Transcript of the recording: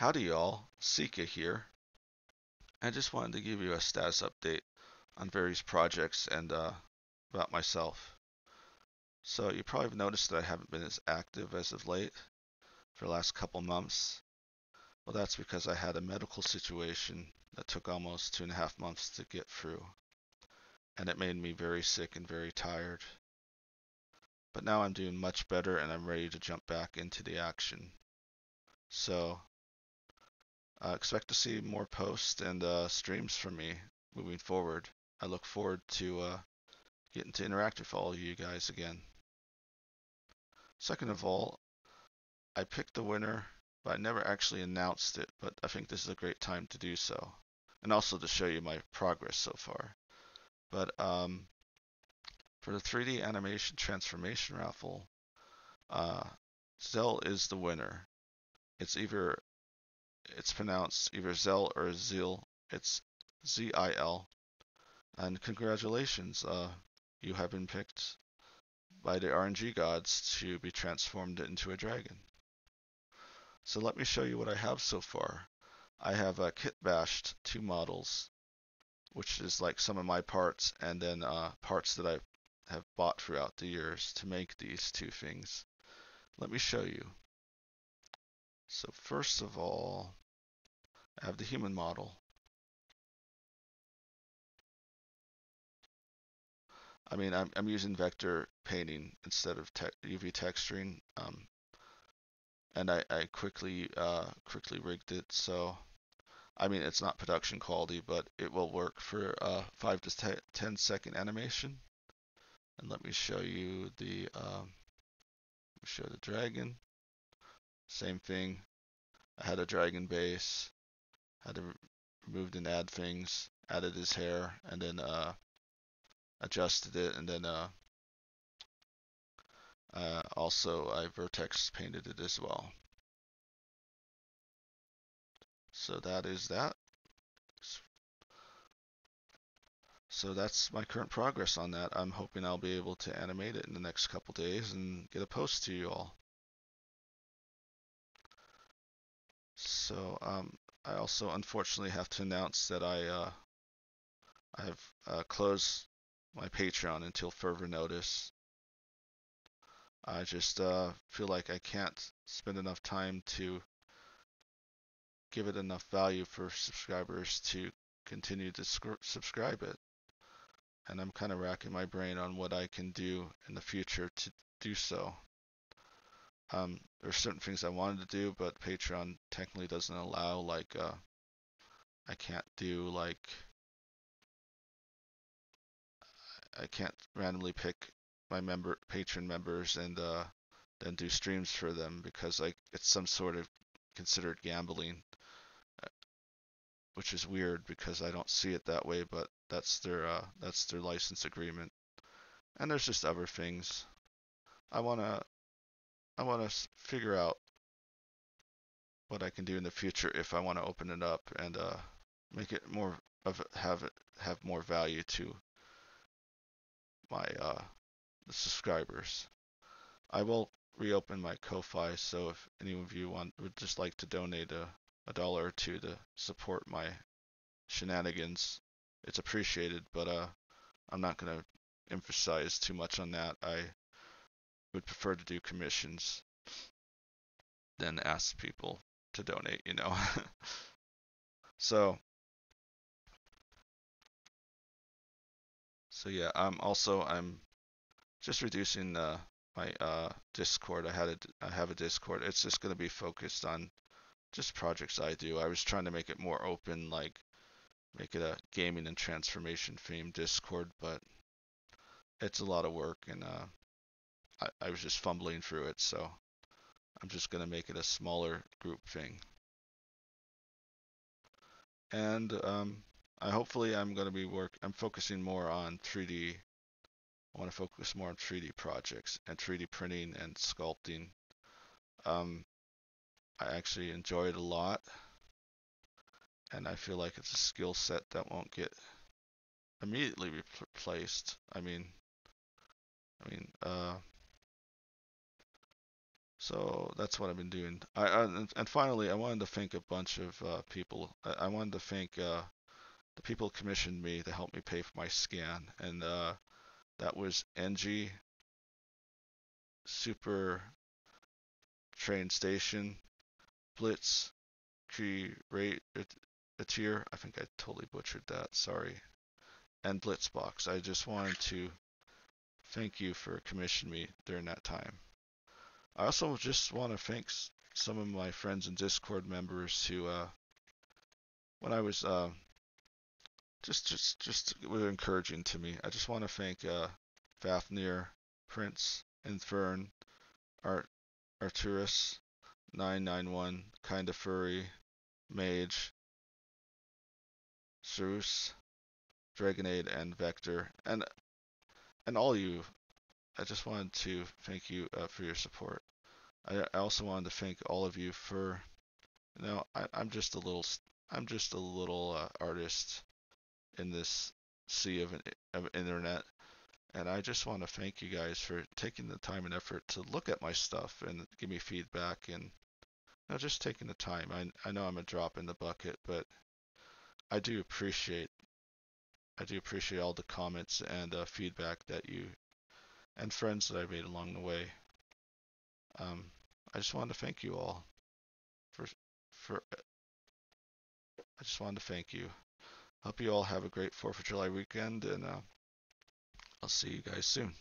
Howdy y'all, Sica here. I just wanted to give you a status update on various projects and uh, about myself. So you probably have noticed that I haven't been as active as of late for the last couple months. Well, that's because I had a medical situation that took almost two and a half months to get through. And it made me very sick and very tired. But now I'm doing much better and I'm ready to jump back into the action. So uh, expect to see more posts and uh, streams from me moving forward. I look forward to uh, getting to interact with all of you guys again. Second of all, I picked the winner, but I never actually announced it, but I think this is a great time to do so. And also to show you my progress so far. But um, for the 3D animation transformation raffle, uh, Zell is the winner. It's either, it's pronounced either Zell or Zil. It's Z-I-L. And congratulations, uh, you have been picked by the RNG gods to be transformed into a dragon. So let me show you what I have so far. I have uh, kit bashed two models, which is like some of my parts, and then uh, parts that I have bought throughout the years to make these two things. Let me show you. So first of all, I have the human model. I mean, I'm, I'm using vertex painting instead of te UV texturing. Um, and I, I quickly uh, quickly rigged it so I mean it's not production quality but it will work for uh, 5 to 10 second animation and let me show you the um, show the dragon same thing I had a dragon base had to remove and add things added his hair and then uh, adjusted it and then uh, uh, also I vertex painted it as well. So that is that. So that's my current progress on that. I'm hoping I'll be able to animate it in the next couple days and get a post to you all. So um, I also unfortunately have to announce that I uh, I have uh, closed my Patreon until further notice. I just uh, feel like I can't spend enough time to give it enough value for subscribers to continue to subscribe it. And I'm kind of racking my brain on what I can do in the future to do so. Um, there's certain things I wanted to do, but Patreon technically doesn't allow, like, uh, I can't do, like, I can't randomly pick my member patron members and uh, then do streams for them because like it's some sort of considered gambling, uh, which is weird because I don't see it that way, but that's their uh, that's their license agreement. And there's just other things. I wanna I wanna figure out what I can do in the future if I want to open it up and uh, make it more of have it have more value to my uh, subscribers. I will reopen my Ko-Fi, so if any of you want would just like to donate a, a dollar or two to support my shenanigans, it's appreciated, but uh, I'm not going to emphasize too much on that. I would prefer to do commissions than ask people to donate, you know. so so yeah, I'm also I'm just reducing uh, my uh, Discord. I had a, I have a Discord. It's just going to be focused on just projects I do. I was trying to make it more open, like make it a gaming and transformation theme Discord, but it's a lot of work and uh, I, I was just fumbling through it, so I'm just going to make it a smaller group thing. And um, I hopefully I'm going to be work. I'm focusing more on 3D I want to focus more on 3D projects and 3D printing and sculpting. Um, I actually enjoy it a lot, and I feel like it's a skill set that won't get immediately replaced. I mean, I mean, uh, So that's what I've been doing. I, I and, finally, I wanted to thank a bunch of uh, people. I, I wanted to thank uh, the people commissioned me to help me pay for my scan, and uh, that was NG, Super Train Station, Blitz, tier. I think I totally butchered that. Sorry. And Blitzbox. I just wanted to thank you for commissioning me during that time. I also just want to thank some of my friends and Discord members who, uh, when I was, uh, just, just, just were encouraging to me. I just want to thank, uh, Fafnir, Prince, Infern, Art, Arturus, 991, Kinda Furry, Mage, Zeus, Dragonade, and Vector, and and all you. I just wanted to thank you uh, for your support. I, I also wanted to thank all of you for, you know, I, I'm just a little, I'm just a little uh, artist in this sea of, an, of internet, and I just want to thank you guys for taking the time and effort to look at my stuff and give me feedback and you just taking the time. I I know I'm a drop in the bucket, but I do appreciate I do appreciate all the comments and uh, feedback that you and friends that I made along the way. Um, I just wanted to thank you all for for. I just wanted to thank you. Hope you all have a great Fourth of July weekend, and uh, I'll see you guys soon.